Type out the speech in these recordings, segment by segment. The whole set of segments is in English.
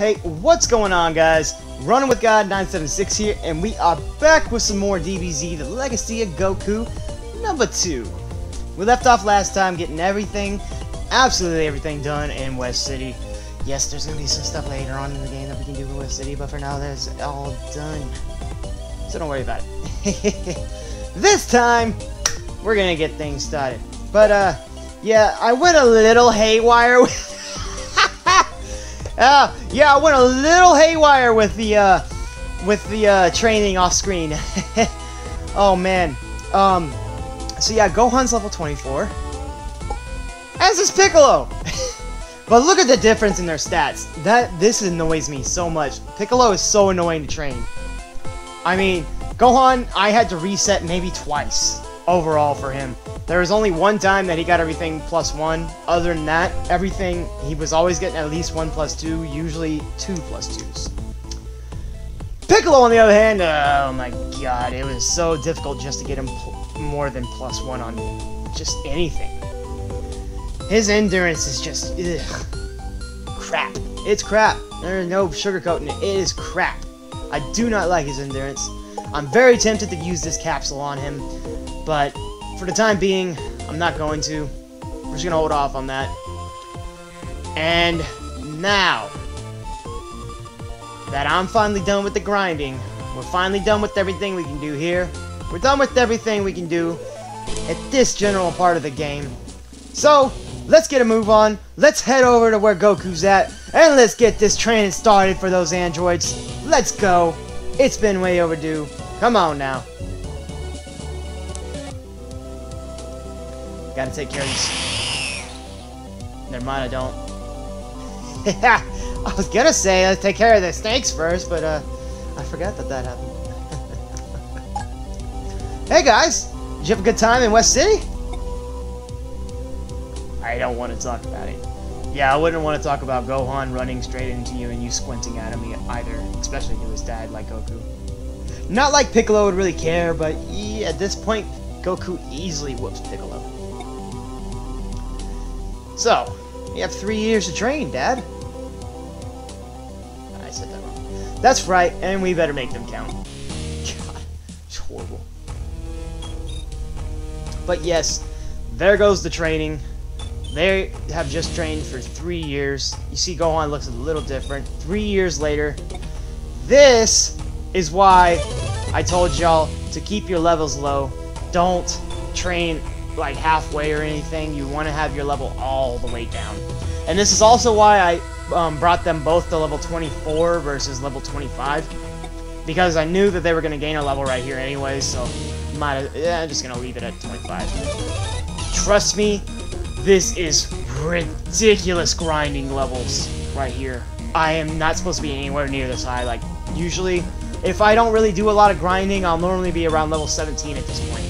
Hey, what's going on, guys? Running with God 976 here, and we are back with some more DBZ, The Legacy of Goku, number 2. We left off last time getting everything, absolutely everything done in West City. Yes, there's going to be some stuff later on in the game that we can do in West City, but for now, that's all done. So don't worry about it. this time, we're going to get things started. But, uh, yeah, I went a little haywire with... uh, yeah, I went a little haywire with the, uh, with the, uh, training off screen. oh, man. Um, so yeah, Gohan's level 24. As is Piccolo! but look at the difference in their stats. That, this annoys me so much. Piccolo is so annoying to train. I mean, Gohan, I had to reset maybe twice overall for him. There was only one time that he got everything plus one. Other than that, everything, he was always getting at least one plus two, usually two plus twos. Piccolo, on the other hand, oh my god, it was so difficult just to get him more than plus one on just anything. His endurance is just, ugh, crap. It's crap. There's no sugarcoating it. It is crap. I do not like his endurance. I'm very tempted to use this capsule on him, but for the time being, I'm not going to. We're just going to hold off on that. And now that I'm finally done with the grinding, we're finally done with everything we can do here. We're done with everything we can do at this general part of the game. So, let's get a move on. Let's head over to where Goku's at, and let's get this training started for those androids. Let's go. It's been way overdue. Come on now. Gotta take care of these. Never mind, I don't. I was gonna say let's take care of the snakes first, but uh, I forgot that that happened. hey guys, did you have a good time in West City? I don't want to talk about it. Yeah, I wouldn't want to talk about Gohan running straight into you and you squinting at him either, especially to his dad like Goku. Not like Piccolo would really care, but at this point, Goku easily whoops Piccolo. So, you have three years to train, Dad. I said that wrong. That's right, and we better make them count. God, it's horrible. But yes, there goes the training. They have just trained for three years. You see Gohan looks a little different. Three years later. This is why I told y'all to keep your levels low. Don't train like halfway or anything. You want to have your level all the way down. And this is also why I um, brought them both to level 24 versus level 25. Because I knew that they were going to gain a level right here anyways, so might have, yeah, I'm just going to leave it at 25. Trust me, this is ridiculous grinding levels right here. I am not supposed to be anywhere near this high. Like, usually, if I don't really do a lot of grinding, I'll normally be around level 17 at this point.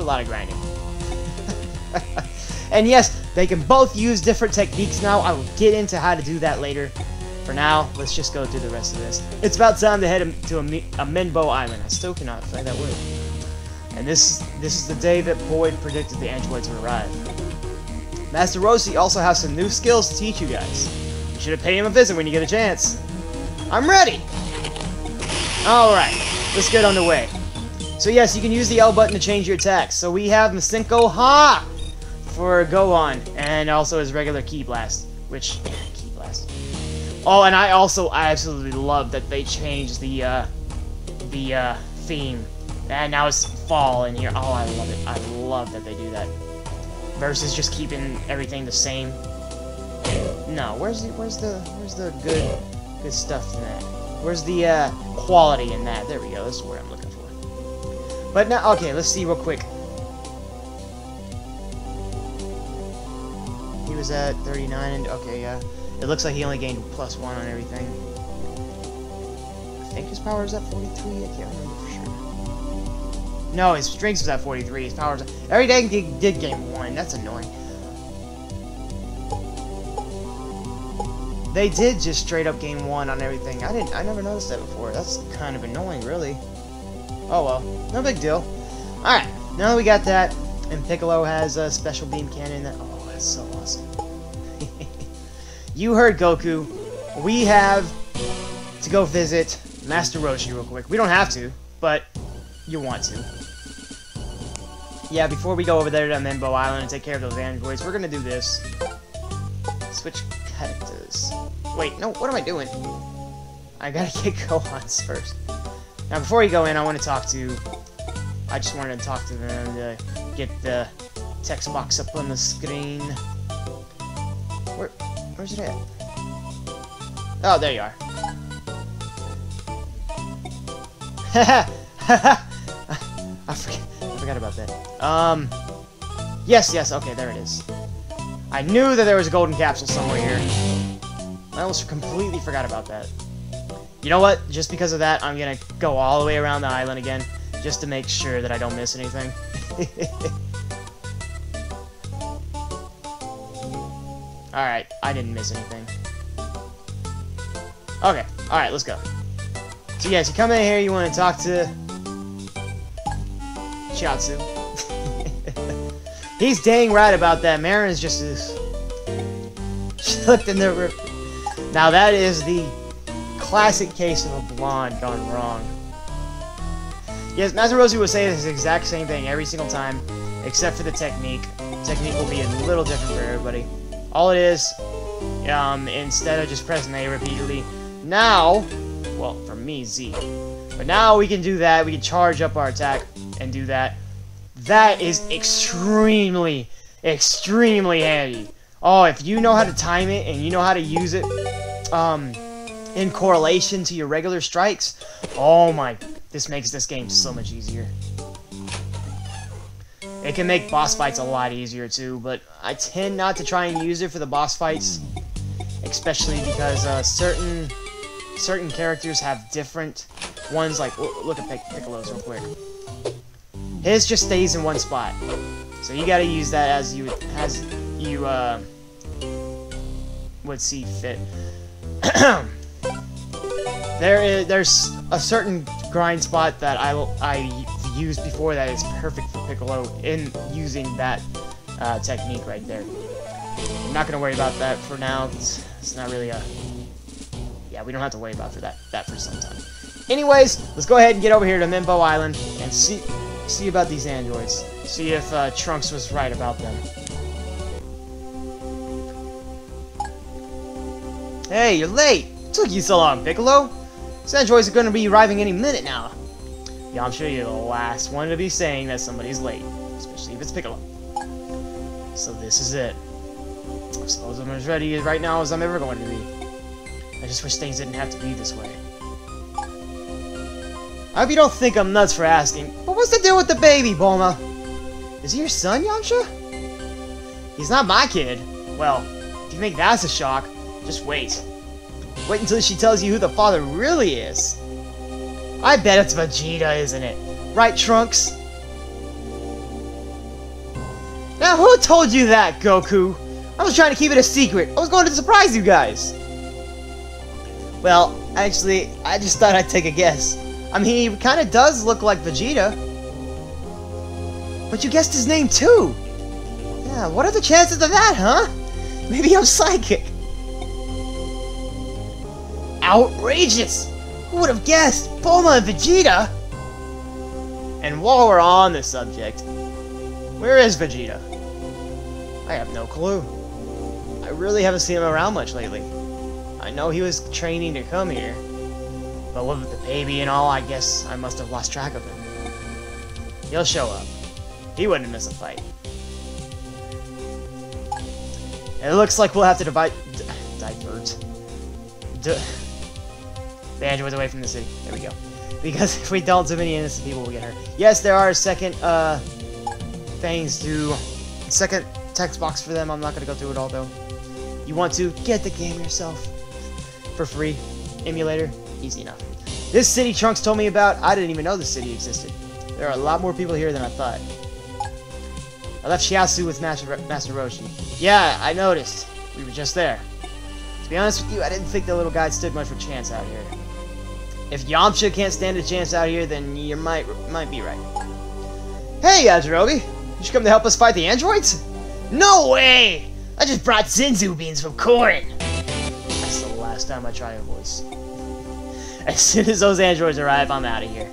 Did a lot of grinding. and yes, they can both use different techniques now. I will get into how to do that later. For now, let's just go through the rest of this. It's about time to head to Amenbo Island. I still cannot find that word. And this, this is the day that Boyd predicted the androids would arrive. Master Roshi also has some new skills to teach you guys. You should have paid him a visit when you get a chance. I'm ready! Alright, let's get underway. So yes, you can use the L button to change your attacks. So we have Masenko Ha for Gohan, and also his regular Ki Blast, which, Ki Blast. Oh, and I also I absolutely love that they changed the, uh, the, uh, theme. And now it's fall in here. Oh, I love it. I love that they do that. Versus just keeping everything the same. No, where's the, where's the, where's the good, good stuff in that? Where's the, uh, quality in that? There we go. That's where I'm looking. But now, okay, let's see real quick. He was at 39, and okay, yeah. It looks like he only gained plus one on everything. I think his power is at 43. I can't remember for sure. No, his strength was at 43. His power is at... Every day he did gain one. That's annoying. They did just straight up gain one on everything. I didn't. I never noticed that before. That's kind of annoying, really. Oh well, no big deal. Alright, now that we got that, and Piccolo has a special beam cannon that... Oh, that's so awesome. you heard Goku. We have to go visit Master Roshi real quick. We don't have to, but you want to. Yeah, before we go over there to Minbo Island and take care of those androids, we're gonna do this. Switch characters. Wait, no, what am I doing? I gotta get Gohan's first. Now, before you go in, I want to talk to... I just wanted to talk to them to get the text box up on the screen. Where, where's it at? Oh, there you are. I forget, I forgot about that. Um, yes, yes, okay, there it is. I knew that there was a golden capsule somewhere here. I almost completely forgot about that. You know what? Just because of that, I'm gonna go all the way around the island again, just to make sure that I don't miss anything. Alright, I didn't miss anything. Okay, alright, let's go. So yes, you come in here, you want to talk to... Chiaotzu. He's dang right about that. Marin's just this... She looked in the... Now that is the classic case of a blonde gone wrong. Yes, Roshi will say this exact same thing every single time, except for the technique. technique will be a little different for everybody. All it is, um, instead of just pressing A repeatedly, now, well, for me, Z. But now we can do that, we can charge up our attack and do that. That is extremely, extremely handy. Oh, if you know how to time it and you know how to use it, um, in correlation to your regular strikes, oh my, this makes this game so much easier. It can make boss fights a lot easier too, but I tend not to try and use it for the boss fights, especially because uh, certain certain characters have different ones. Like look at Pic Piccolo's real quick. His just stays in one spot, so you got to use that as you as you uh, would see fit. there is there's a certain grind spot that I I used before that is perfect for Piccolo in using that uh, technique right there. I'm not gonna worry about that for now. It's, it's not really a yeah we don't have to worry about for that that for some time. Anyways, let's go ahead and get over here to Minbo Island and see see about these androids. See if uh, Trunks was right about them. Hey, you're late! Took you so long, Piccolo! Androids are gonna be arriving any minute now. Yamcha, you're the last one to be saying that somebody's late, especially if it's Piccolo. So this is it. I suppose I'm as ready right now as I'm ever going to be. I just wish things didn't have to be this way. I hope you don't think I'm nuts for asking, but what's the deal with the baby, Bulma? Is he your son, Yamcha? He's not my kid. Well, if you think that's a shock, just wait. Wait until she tells you who the father really is. I bet it's Vegeta, isn't it? Right, Trunks? Now, who told you that, Goku? I was trying to keep it a secret. I was going to surprise you guys. Well, actually, I just thought I'd take a guess. I mean, he kind of does look like Vegeta. But you guessed his name, too. Yeah, what are the chances of that, huh? Maybe I'm psychic. Outrageous! Who would have guessed? Bulma and Vegeta? And while we're on the subject, where is Vegeta? I have no clue. I really haven't seen him around much lately. I know he was training to come here, but with the baby and all, I guess I must have lost track of him. He'll show up. He wouldn't miss a fight. It looks like we'll have to divide... divert. D androids away from the city. There we go. Because if we don't, too many innocent people will get hurt. Yes, there are second, uh, things to... Second text box for them. I'm not going to go through it all, though. You want to get the game yourself for free. Emulator, easy enough. This city Trunks told me about, I didn't even know the city existed. There are a lot more people here than I thought. I left Chiaotzu with Master, Master Roshi. Yeah, I noticed. We were just there. To be honest with you, I didn't think the little guy stood much of a chance out here. If Yamcha can't stand a chance out here, then you might might be right. Hey, Yajirobe! You should come to help us fight the androids? No way! I just brought Senzu beans from Korin! That's the last time I try a voice. As soon as those androids arrive, I'm out of here.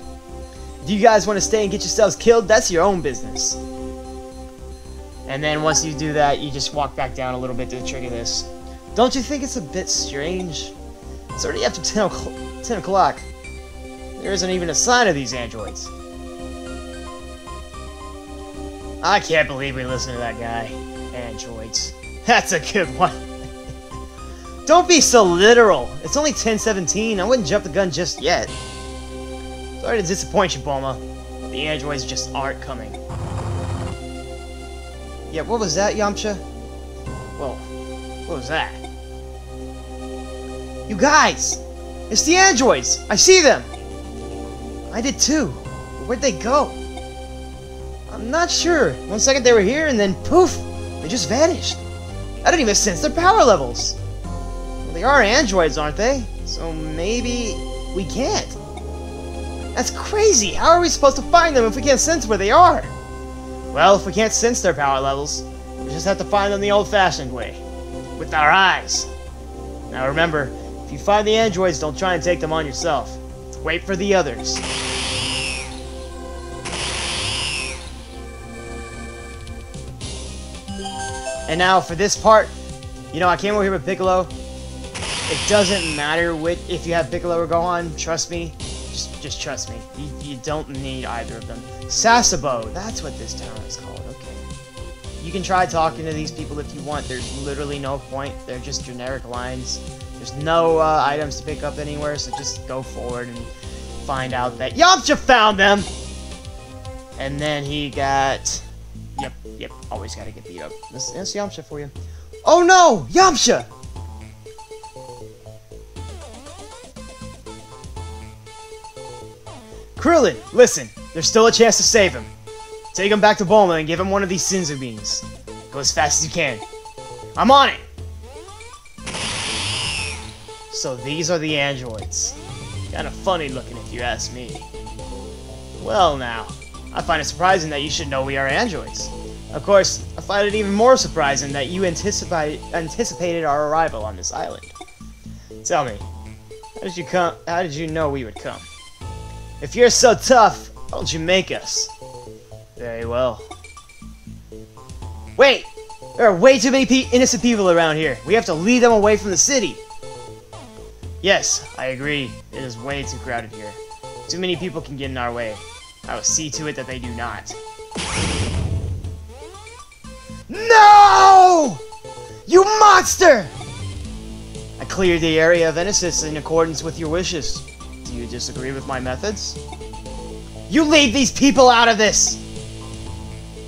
If you guys want to stay and get yourselves killed, that's your own business. And then once you do that, you just walk back down a little bit to trigger this. Don't you think it's a bit strange? It's already after 10 o'clock. There isn't even a sign of these androids. I can't believe we listened to that guy. Androids. That's a good one. Don't be so literal. It's only 1017. I wouldn't jump the gun just yet. Sorry to disappoint you, Bulma. The androids just aren't coming. Yeah, what was that, Yamcha? Well, what was that? You guys! It's the androids! I see them! I did too. Where'd they go? I'm not sure. One second they were here, and then poof! They just vanished. I don't even sense their power levels. Well, they are androids, aren't they? So maybe we can't. That's crazy! How are we supposed to find them if we can't sense where they are? Well, if we can't sense their power levels, we just have to find them the old-fashioned way. With our eyes. Now remember, if you find the androids, don't try and take them on yourself. Wait for the others. And now for this part, you know, I came over here with Piccolo. It doesn't matter which, if you have Piccolo or Gohan, trust me. Just, just trust me. You, you don't need either of them. Sasebo, that's what this town is called. You can try talking to these people if you want. There's literally no point. They're just generic lines. There's no uh, items to pick up anywhere, so just go forward and find out that Yamcha found them! And then he got... Yep, yep, always gotta get beat up. This, is Yamcha for you. Oh no! Yamcha! Krillin, listen, there's still a chance to save him. Take him back to Bulma and give him one of these Senzu beans. Go as fast as you can. I'm on it! So these are the androids. Kinda funny looking if you ask me. Well now, I find it surprising that you should know we are androids. Of course, I find it even more surprising that you anticipate, anticipated our arrival on this island. Tell me, how did you come? How did you know we would come? If you're so tough, why don't you make us? Very well. Wait! There are way too many pe innocent people around here. We have to lead them away from the city. Yes, I agree. It is way too crowded here. Too many people can get in our way. I will see to it that they do not. No! You monster! I cleared the area of innocence in accordance with your wishes. Do you disagree with my methods? You leave these people out of this!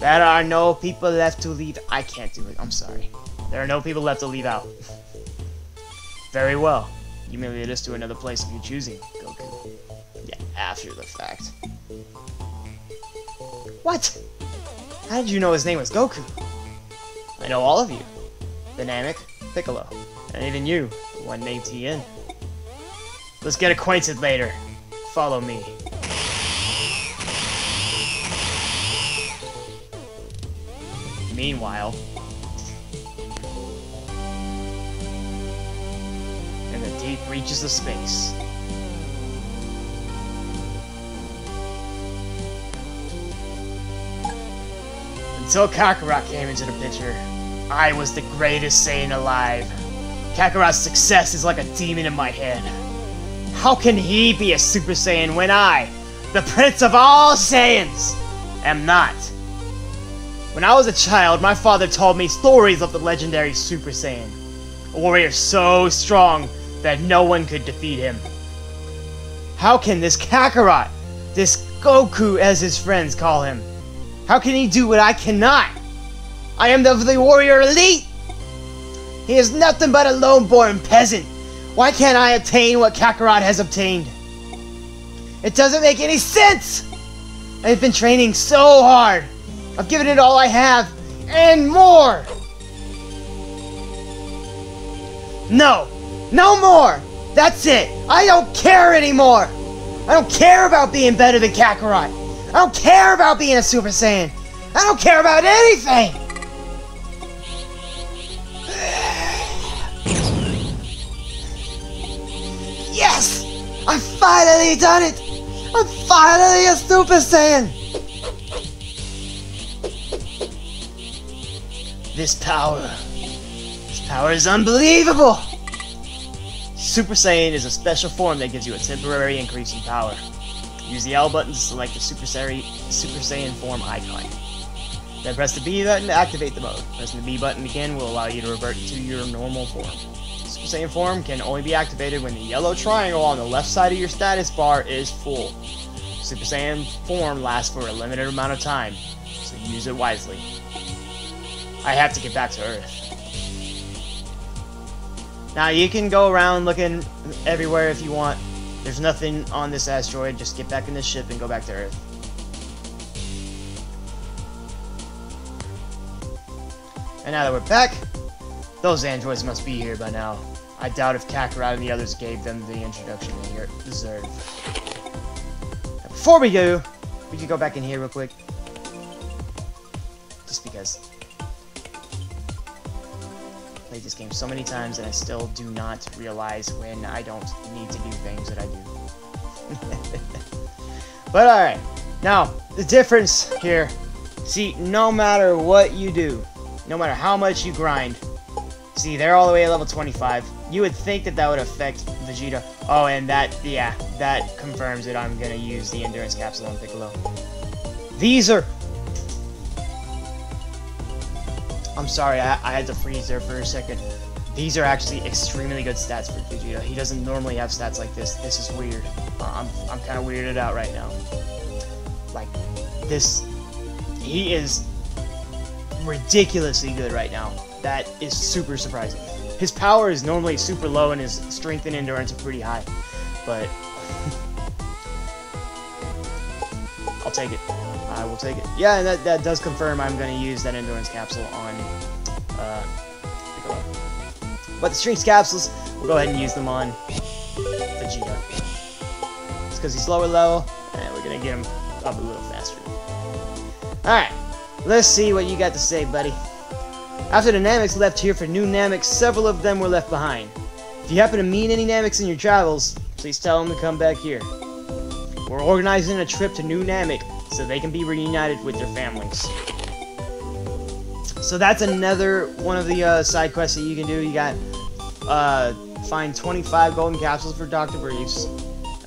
There are no people left to leave. I can't do it. I'm sorry. There are no people left to leave out. Very well. You may lead us to another place of your choosing, Goku. Yeah, after the fact. What? How did you know his name was Goku? I know all of you. Dynamic, Piccolo, and even you, the one named Tien. Let's get acquainted later. Follow me. Meanwhile, in the deep reaches of space, Until Kakarot came into the picture, I was the greatest Saiyan alive. Kakarot's success is like a demon in my head. How can he be a Super Saiyan when I, the Prince of all Saiyans, am not? When I was a child, my father told me stories of the legendary Super Saiyan. A warrior so strong that no one could defeat him. How can this Kakarot, this Goku as his friends call him, how can he do what I cannot? I am of the warrior elite! He is nothing but a lone-born peasant. Why can't I obtain what Kakarot has obtained? It doesn't make any sense! I've been training so hard. I've given it all I have, and more! No! No more! That's it! I don't care anymore! I don't care about being better than Kakarot! I don't care about being a Super Saiyan. I don't care about anything. Yes! I've finally done it! I'm finally a Super Saiyan! This power, this power is unbelievable! Super Saiyan is a special form that gives you a temporary increase in power. Use the L button to select the Super, Saiyan, Super Saiyan form icon. Then press the B button to activate the mode. Pressing the B button again will allow you to revert to your normal form. Super Saiyan form can only be activated when the yellow triangle on the left side of your status bar is full. Super Saiyan form lasts for a limited amount of time, so use it wisely. I have to get back to Earth. Now you can go around looking everywhere if you want. There's nothing on this asteroid. Just get back in the ship and go back to Earth. And now that we're back, those androids must be here by now. I doubt if Kakarot and the others gave them the introduction they deserve. Before we go, we can go back in here real quick. Just because played this game so many times and I still do not realize when I don't need to do things that I do. but alright, now, the difference here, see, no matter what you do, no matter how much you grind, see, they're all the way at level 25, you would think that that would affect Vegeta. Oh, and that, yeah, that confirms that I'm going to use the Endurance Capsule on Piccolo. These are I'm sorry, I, I had to freeze there for a second. These are actually extremely good stats for Vegeta. He doesn't normally have stats like this. This is weird. Uh, I'm, I'm kind of weirded out right now. Like, this... He is ridiculously good right now. That is super surprising. His power is normally super low and his strength and endurance are pretty high. But... I'll take it. I will take it. Yeah, and that, that does confirm I'm going to use that endurance capsule on uh, But the strength capsules, we'll go ahead and use them on Vegeta. It's because he's lower level, and we're going to get him up a little faster. Alright, let's see what you got to say, buddy. After the Nameks left here for new Nameks, several of them were left behind. If you happen to meet any Nameks in your travels, please tell them to come back here. We're organizing a trip to New Namek so they can be reunited with their families. So that's another one of the uh, side quests that you can do. You got uh, find 25 golden capsules for Dr. Briefs,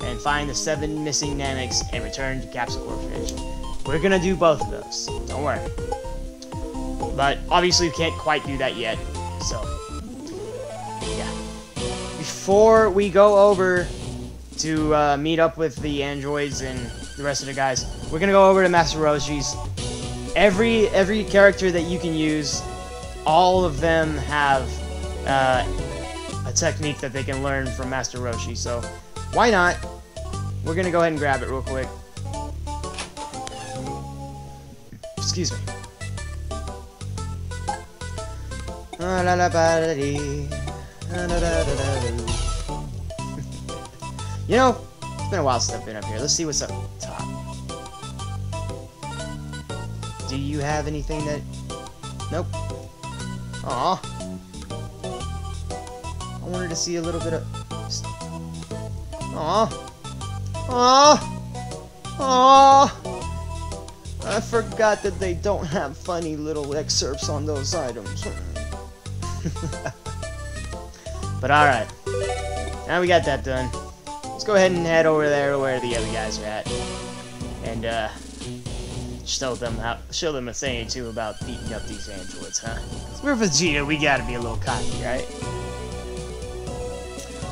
and find the 7 missing Nameks and return to Capsule Corporation. We're gonna do both of those, don't worry. But obviously we can't quite do that yet, so yeah. Before we go over to uh, meet up with the androids and the rest of the guys. We're gonna go over to Master Roshi's. Every every character that you can use, all of them have uh, a technique that they can learn from Master Roshi. So why not? We're gonna go ahead and grab it real quick. Excuse me. You know, it's been a while since I've been up here. Let's see what's up top. Do you have anything that... Nope. Aw. I wanted to see a little bit of... Aw. Aw. Aw. I forgot that they don't have funny little excerpts on those items. but alright. Now we got that done. Let's go ahead and head over there where the other guys are at. And, uh, show them how, show them a thing or two about beating up these androids, huh? We're Vegeta, we gotta be a little cocky, right?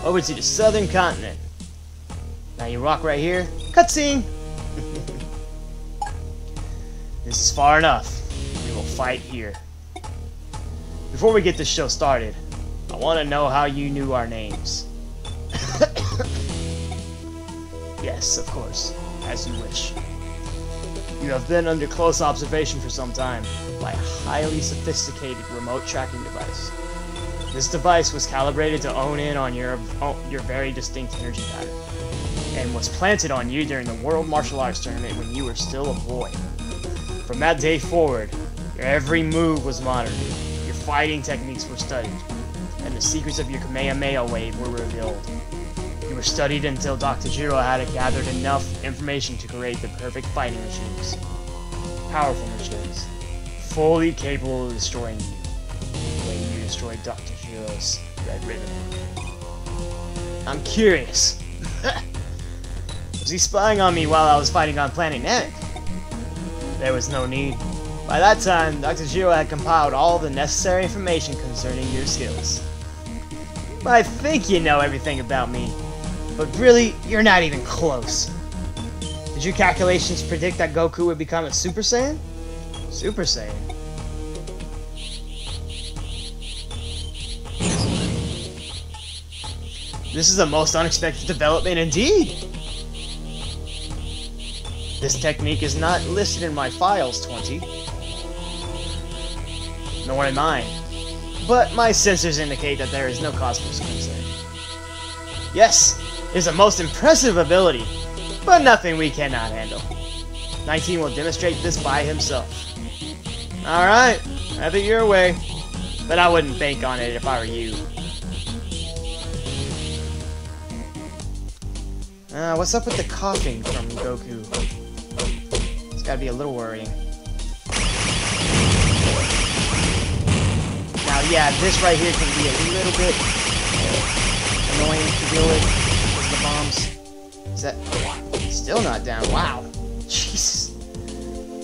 Over to the southern continent. Now you rock right here. Cutscene! this is far enough. We will fight here. Before we get this show started, I want to know how you knew our names. Yes, of course, as you wish. You have been under close observation for some time by a highly sophisticated remote tracking device. This device was calibrated to own in on your, oh, your very distinct energy pattern, and was planted on you during the World Martial Arts Tournament when you were still a boy. From that day forward, your every move was monitored, your fighting techniques were studied, and the secrets of your Kamehameha wave were revealed. You were studied until Dr. Gero had gathered enough information to create the perfect fighting machines. Powerful machines. Fully capable of destroying you. Way you destroyed Dr. Gero's Red Ribbon. I'm curious. was he spying on me while I was fighting on Planet Namek? There was no need. By that time, Dr. Gero had compiled all the necessary information concerning your skills. I think you know everything about me, but really, you're not even close. Did your calculations predict that Goku would become a Super Saiyan? Super Saiyan? This is the most unexpected development indeed! This technique is not listed in my files, 20. Nor in mine. But my sensors indicate that there is no cause for concern. Yes, is a most impressive ability, but nothing we cannot handle. 19 will demonstrate this by himself. Alright, have it your way. But I wouldn't bank on it if I were you. Uh, what's up with the coughing from Goku? It's gotta be a little worrying. Now, yeah, this right here can be a little bit annoying to deal with. Still not down? Wow. Jesus.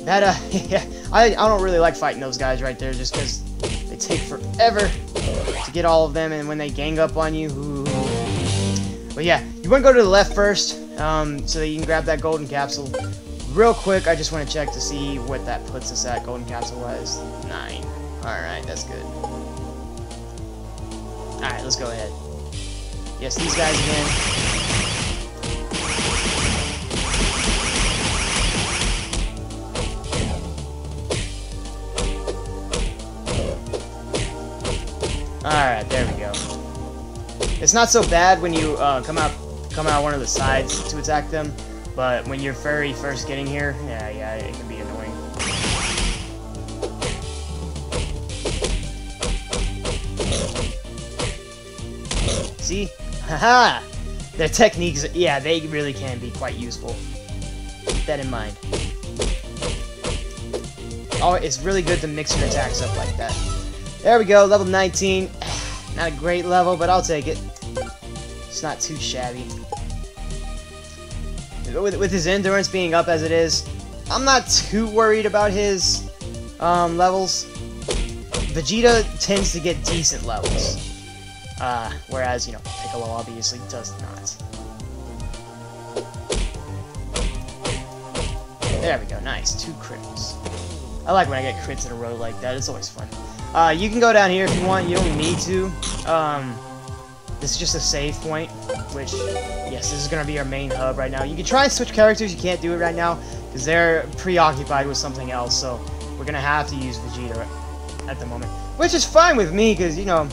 That, uh, yeah, I, I don't really like fighting those guys right there just because they take forever to get all of them, and when they gang up on you, ooh. But yeah, you want to go to the left first, um, so that you can grab that golden capsule. Real quick, I just want to check to see what that puts us at, golden capsule-wise. Nine. Alright, that's good. Alright, let's go ahead. Yes, these guys again. Alright, there we go. It's not so bad when you uh, come out come out one of the sides to attack them, but when you're very first getting here, yeah, yeah, it can be annoying. See? Haha! Their techniques, yeah, they really can be quite useful. Keep that in mind. Oh, it's really good to mix your attacks up like that. There we go, level 19. Not a great level, but I'll take it. It's not too shabby. With, with his endurance being up as it is, I'm not too worried about his um, levels. Vegeta tends to get decent levels. Uh, whereas, you know, Piccolo obviously does not. There we go, nice. Two crits. I like when I get crits in a row like that, it's always fun. Uh, you can go down here if you want, you don't need to. Um, this is just a save point, which, yes, this is going to be our main hub right now. You can try and switch characters, you can't do it right now, because they're preoccupied with something else, so we're going to have to use Vegeta at the moment. Which is fine with me, because, you know,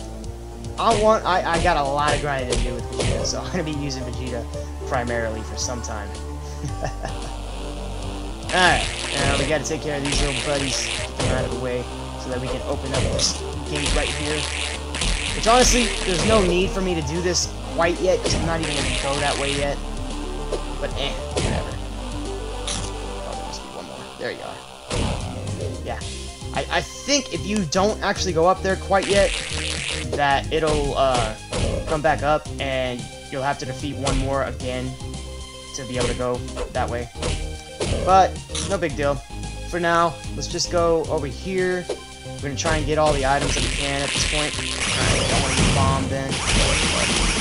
I want, I, I got a lot of grinding to do with Vegeta, so I'm going to be using Vegeta primarily for some time. Alright, now we got to take care of these little buddies, get them out of the way, so that we can open up this gate right here. Which honestly, there's no need for me to do this quite yet, because I'm not even going to go that way yet. But eh, whatever. Oh, there must be one more. There you are. Yeah. I, I think if you don't actually go up there quite yet, that it'll uh, come back up, and you'll have to defeat one more again to be able to go that way. But, no big deal. For now, let's just go over here. We're gonna try and get all the items that we can at this point. Don't want to get bombed then.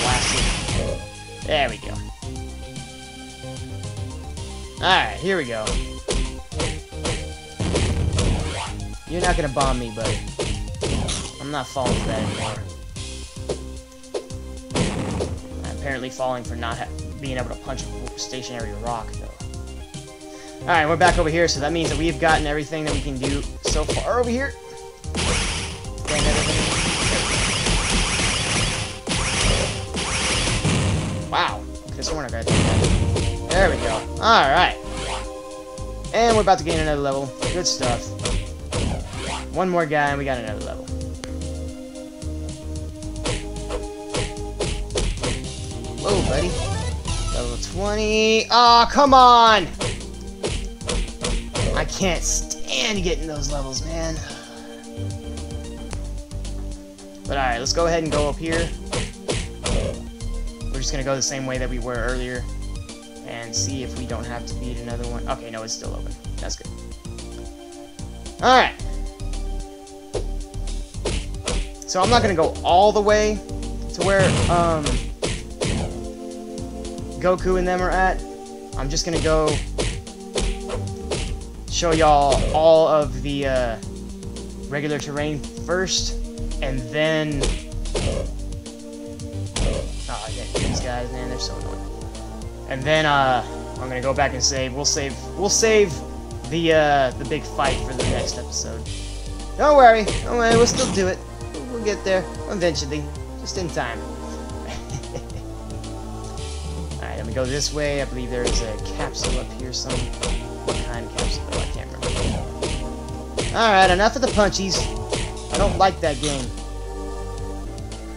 Blasted. There we go. Alright, here we go. You're not gonna bomb me, buddy. I'm not falling for that anymore. I'm apparently falling for not being able to punch a stationary rock, though. Alright, we're back over here, so that means that we've gotten everything that we can do so far over here. Wow. This one I got There we go. Alright. And we're about to gain another level. Good stuff. One more guy and we got another level. Whoa, buddy. Level 20. Aw, oh, come on! I can't stand getting those levels, man. But alright, let's go ahead and go up here. Just gonna go the same way that we were earlier. And see if we don't have to beat another one. Okay, no, it's still open. That's good. Alright. So I'm not gonna go all the way to where um, Goku and them are at. I'm just gonna go show y'all all of the uh, regular terrain first, and then... they're so annoying. And then, uh, I'm gonna go back and save. We'll save, we'll save the, uh, the big fight for the next episode. Don't worry, don't worry, we'll still do it. We'll get there, eventually. Just in time. Alright, let me go this way. I believe there is a capsule up here some... What kind of capsule? Oh, I can't remember. Alright, enough of the punchies. I don't like that game.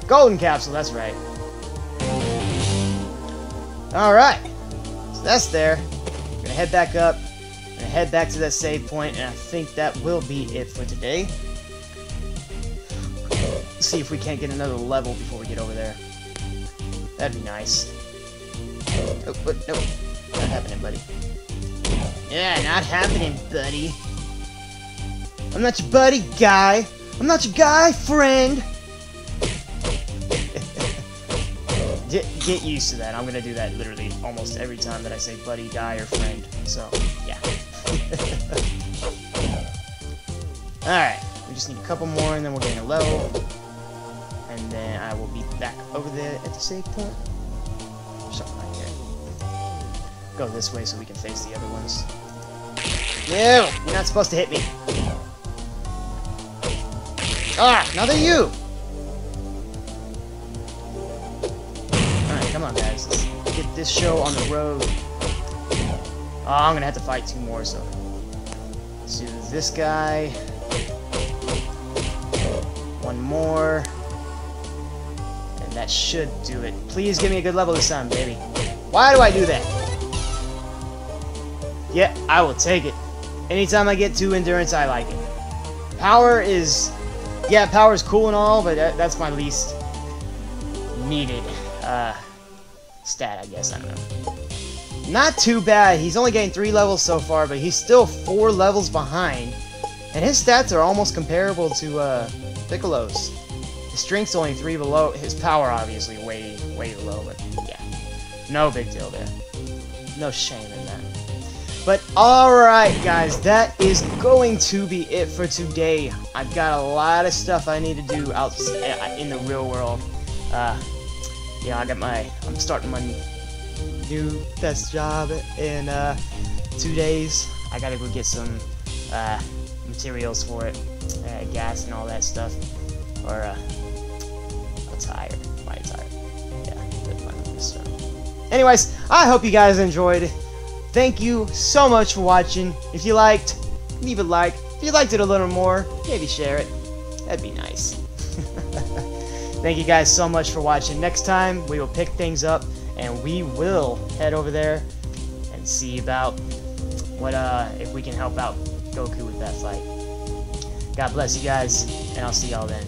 Golden capsule, that's right. Alright. So that's there. We're gonna head back up. Gonna head back to that save point, and I think that will be it for today. Let's see if we can't get another level before we get over there. That'd be nice. Oh, but no. Not happening, buddy. Yeah, not happening, buddy. I'm not your buddy, guy. I'm not your guy, friend. Get, used to that. I'm gonna do that literally almost every time that I say buddy, guy, or friend. So, yeah. Alright, we just need a couple more and then we're getting a level. And then I will be back over there at the save point. Something like that. Go this way so we can face the other ones. No! You're not supposed to hit me. Ah! Another you! This show on the road. Oh, I'm gonna have to fight two more, so... Let's do this guy. One more. And that should do it. Please give me a good level this time, baby. Why do I do that? Yeah, I will take it. Anytime I get two endurance, I like it. Power is yeah, power is cool and all, but that, that's my least needed uh, stat, I guess. I don't know. Not too bad. He's only gained three levels so far, but he's still four levels behind. And his stats are almost comparable to uh, Piccolo's. His strength's only three below. His power, obviously, way, way below, but yeah. No big deal there. No shame in that. But alright guys, that is going to be it for today. I've got a lot of stuff I need to do out uh, in the real world. Uh, yeah, I got my, I'm starting my new best job in uh, two days. I gotta go get some uh, materials for it, uh, gas and all that stuff. Or uh, a tire, my tire. Yeah, so. Anyways, I hope you guys enjoyed Thank you so much for watching. If you liked, leave a like. If you liked it a little more, maybe share it. That'd be nice. Thank you guys so much for watching. Next time, we will pick things up, and we will head over there and see about what uh if we can help out Goku with that fight. God bless you guys, and I'll see y'all then.